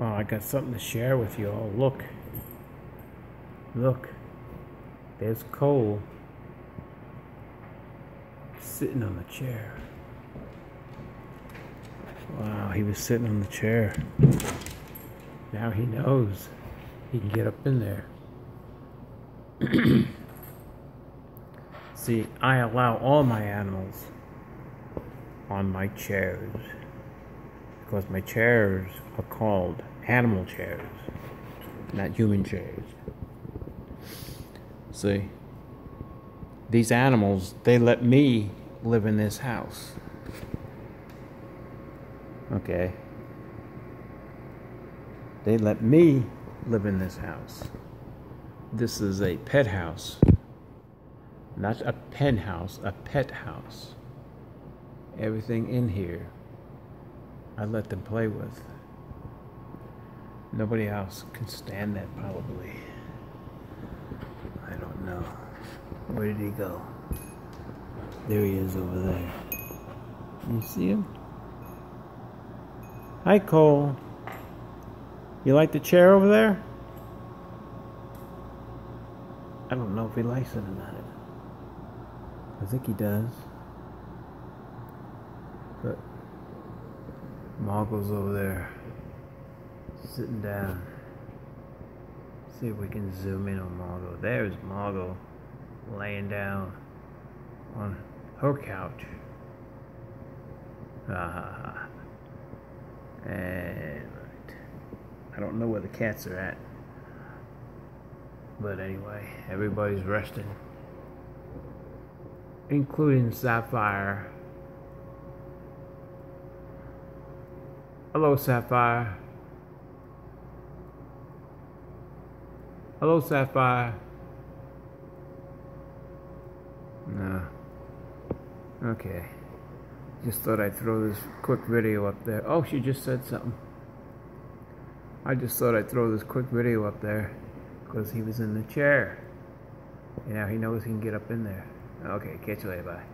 Well, I got something to share with you all. Look. Look. There's Cole sitting on the chair. Wow, he was sitting on the chair. Now he knows he can get up in there. See, I allow all my animals on my chairs because my chairs are called animal chairs, not human chairs. See, these animals, they let me live in this house. Okay. They let me live in this house. This is a pet house. Not a pen house, a pet house. Everything in here, I let them play with. Nobody else can stand that, probably. I don't know. Where did he go? There he is over there. Can you see him? Hi, Cole. You like the chair over there? I don't know if he likes it or not. I think he does. But Margot's over there sitting down. See if we can zoom in on Margot. There's Margot laying down on her couch. And I don't know where the cats are at. But anyway, everybody's resting, including Sapphire. Hello, Sapphire. Hello, Sapphire. No. Okay. Just thought I'd throw this quick video up there. Oh, she just said something. I just thought I'd throw this quick video up there because he was in the chair. And now he knows he can get up in there. Okay, catch you later. Bye.